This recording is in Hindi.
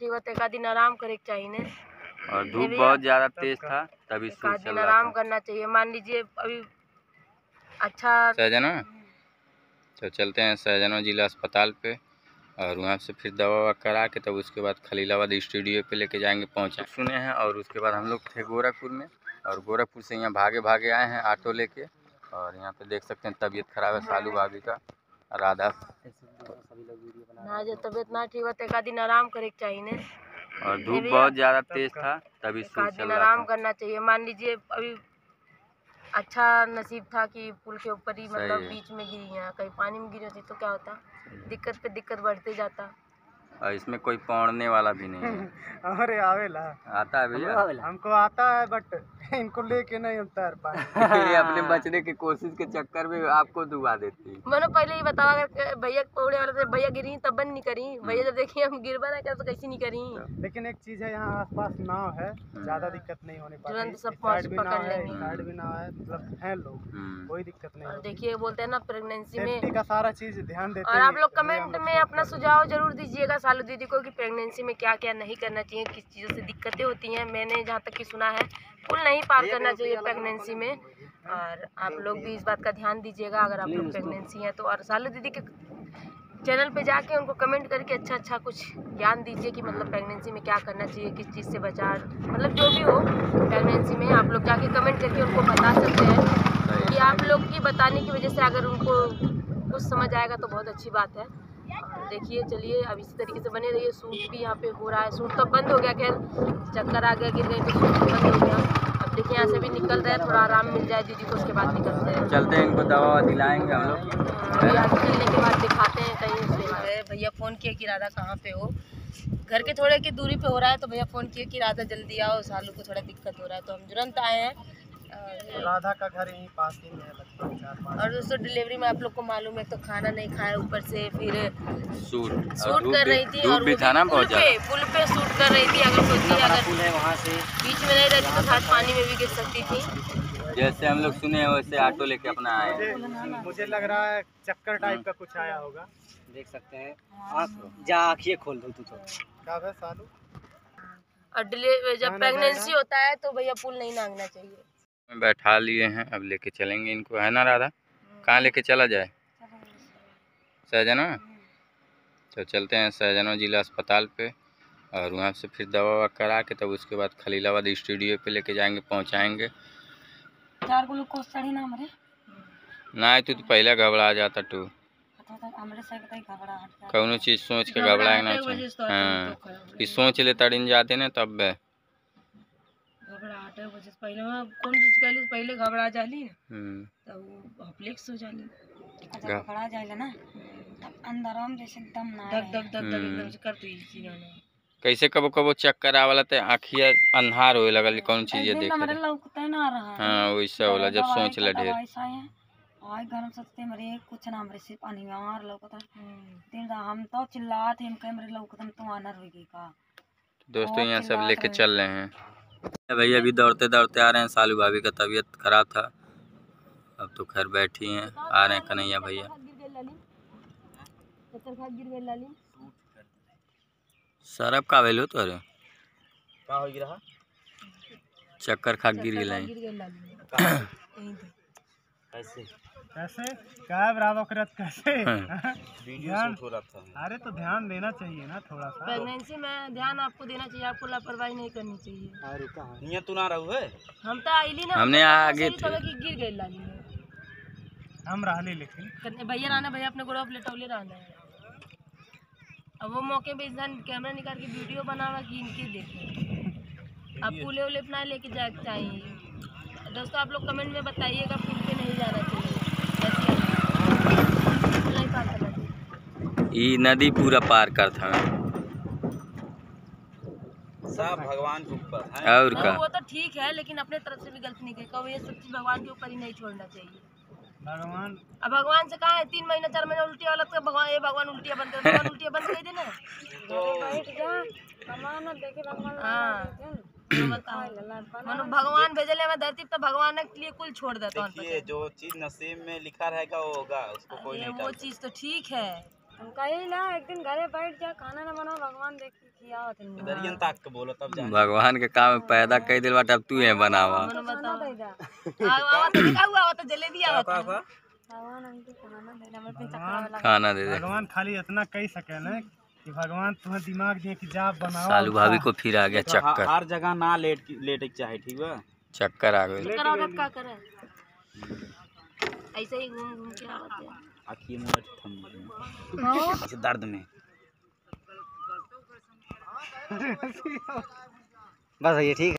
ठीक होता एक दिन आराम करे चाहिए ना। और धूप बहुत ज़्यादा तेज था तभी एक चल दिन रहा आराम करना चाहिए। मान लीजिए अभी अच्छा सहजना? तो चलते हैं सहजना जिला अस्पताल पे और वहाँ से फिर दवा ववा करा के तब उसके बाद खलीलाबाद स्टूडियो पे लेके जाएँगे पहुँचा सुने हैं और उसके बाद हम लोग थे गोरखपुर में और गोरखपुर से यहाँ भागे भागे आए हैं ऑटो लेके और यहाँ पे देख सकते हैं तबीयत खराब है सालू भाभी का राधा। ना जो तबीयत ना ठीक होता एक दिन आराम करे के चाहिए ना। और धूप बहुत ज़्यादा तेज था तभी एक चल दिन रहा आराम करना चाहिए। मान लीजिए अभी अच्छा नसीब था कि पुल के ऊपर ही मतलब बीच में गिरी हैं कहीं पानी में गिरी होती तो क्या होता? दिक्कत पे दिक्कत बढ़ते जाता। और इसमें कोई पौड़ने वाला भी नहीं है। अरे आवेला। आता है भैया? हमको आता है बट इनको लेके नहीं हम तैर पाए ये अपने बचने की कोशिश के चक्कर में आपको डुबा देती। है मैंने पहले ही बताओ अगर भैया पौड़े वाले भैया गिरी तब बंद नहीं करी? भैया जब देखिए हम गिरबा ना कर तो कैसी नहीं करी? लेकिन एक चीज़ है यहाँ आस पास नाव है ज़्यादा दिक्कत नहीं होने पाती। तुरंत सब पहुँच भी है लेंगे। इस साइड भी नाव है मतलब है लोग हम्म। कोई दिक्कत नहीं देखिए बोलते हैं ना प्रेगनेंसी में का सारा चीज़ ध्यान देते और आप लोग कमेंट में अपना सुझाव ज़रूर दीजिएगा सालू दीदी को कि प्रेगनेंसी में क्या क्या नहीं करना चाहिए किस चीज़ों से दिक्कतें होती हैं। मैंने जहाँ तक कि सुना है फुल नहीं पार करना चाहिए प्रेगनेंसी में। और आप लोग भी इस बात का ध्यान दीजिएगा अगर आप लोग प्रेगनेंसी हैं तो और सालू दीदी के चैनल पे जाके उनको कमेंट करके अच्छा अच्छा कुछ ज्ञान दीजिए कि मतलब प्रेगनेंसी में क्या करना चाहिए किस चीज़ से बचा मतलब जो भी हो प्रेगनेंसी में आप लोग जाके कमेंट करके उनको बता सकते हैं। कि आप लोग की बताने की वजह से अगर उनको कुछ समझ आएगा तो बहुत अच्छी बात है। देखिए चलिए अब इसी तरीके से बने रहिए। सूट भी यहाँ पे हो रहा है। सूट तो बंद हो गया खैर चक्कर आ गया गिर गई तो सूट बंद हो गया। देखिए यहाँ से भी निकल रहे हैं थोड़ा आराम मिल जाए दीदी को उसके बाद निकलते हैं। चलते हैं इनको दवा दिलाएँगे हम लोग। अभी चलने के बाद दिखाते हैं कहीं भैया फ़ोन किए कि राधा कहाँ पे हो? घर के थोड़े की दूरी पे हो रहा है तो भैया फ़ोन किए कि राधा जल्दी आओ सालू को थोड़ा दिक्कत हो रहा है तो हम तुरंत आए हैं। और राधा का घर यहीं पास ही में है लगभग चार पाँच और दोस्तों डिलीवरी में आप लोग को मालूम है तो खाना नहीं खाया ऊपर से फिर सूट धूप कर रही थी और भी था ना पुल बहुत पे ज़्यादा। पुल पे शूट कर रही थी अगर सोचिए अगर पुल है वहाँ से। बीच में नहीं रहती तो शायद पानी में भी गिर सकती थी। जैसे हम लोग सुने हैं वैसे ऑटो लेके अपना आए मुझे लग रहा है चक्कर टाइप का कुछ आया होगा। देख सकते हैं। आँख जा आँखिए खोल दो तू तो। क्या है सालू? और जब प्रेगनेंसी होता है तो भैया पुल नहीं नांगना चाहिए। बैठा लिए हैं अब लेके चलेंगे इनको है ना राधा? कहाँ लेके चला जाए? सहजना? तो चलते हैं सहजना जिला अस्पताल पे और वहाँ से फिर दवा ववा करा के तब उसके बाद खलीलाबाद स्टूडियो पे लेके जाएँगे पहुँचाएँगे। चार ग्लूकोज चढ़ी ना हमरे? ना तू तो पहले घबरा जाता तू। घबराहट जा कौनो चीज़ सोच के घबराए ना तो हाँ तो सोच ले तड़िन जाते ना तब बे घबराहट है वजह से पहले में कौन चीज़ पहले पहले घबरा जाली ना हम्म, तो वो हॉप्लेक्स हो जाली। घबरा जाएगा ना तब अंदर हम जैसे दम ना धक धक धक धक हम्म। एकदम से करती इसी गाना। कैसे कबो कबो चक्कर आवला तो आँखिया अन्हार होए लगल कौन चीज़ दिन देख हमरे रहे? लौकते ना रहा है। हाँ वैसा होला जब सोच ले ढेर। है आय गरम सस्ते मरे कुछ ना हमरे सिर्फ़ अनिवार लौकता दिन रात हम तो चिल्लाते हम कह मरे लौकतन तो आनर होगी का। दोस्तों यहाँ सब लेके चल रहे हैं। भैया अभी दौड़ते दौड़ते आ रहे हैं। सालू भाभी का तबीयत खराब था। अब तो खैर बैठी हैं। आ रहे हैं कन्हैया भैया। सरब का भेलो तो रे का हो रहा चक्कर खा गिर गई। कैसे? क्या है राधा करत कैसे? हाँ। ध्यान अरे तो ध्यान देना चाहिए ना थोड़ा सा। प्रेगनेंसी में ध्यान आपको देना चाहिए आपको लापरवाही नहीं करनी चाहिए। अरे कहाँ यहाँ तू ना रहू है? हम तो आईली ना हमने हम तो आगे कि गिर गई लाली हम रहले लेकिन। भैया रहना भैया अपने गोड़ा लेटौले रहना है। अब वो मौके पे इंसान कैमरा निकाल के वीडियो बनावा कि इनके देखे। अब पुले उले अपना लेके जा चाहिए दोस्तों आप लोग कमेंट में बताइएगा पुल पे नहीं जाना चाहिए ऐसे पुल नहीं पार करना चाहिए ये नदी पूरा पार कर था सब भगवान के ऊपर है। और का। हाँ, वो तो ठीक है लेकिन अपने तरफ़ से भी गलती नहीं करी। कहो ये सब चीज़ भगवान के ऊपर ही नहीं छोड़ना चाहिए। भगवान। अब भगवान से कहा है? तीन महीना चार महीना उल्टी वाला तो भगवान ये भगवान उल्टियाँ बंद कर भगवान उल्टियाँ बंद कर देना। हाँ तो भगवान भेजले हमें धरती तो भगवान के लिए कुल छोड़ देता हूँ देखिए जो चीज़ नसीब में लिखा रहेगा वो होगा उसको कोई नहीं वो चीज़ तो ठीक है। हम कही ला एक दिन घरे बैठ जा खाना ना बनाओ भगवान देख के खियाओ ताक के बोलो तब जाने भगवान के काम पैदा कई दिल बाटे अब तू है बनावा। खाना दे तो तो दे भगवान खाली इतना कही सके न कि भगवान तुम्हें दिमाग दिए कि जा बनाओ। सालू भाभी को फिर आ गया चक्कर। हर जगह ना लेट लेटे चाहे ठीक बा? चक्कर आ गई। ऐसे ही घूम घूम के आते हैं। आखिर मुँह थम ऐसे दर्द में। बस ये ठीक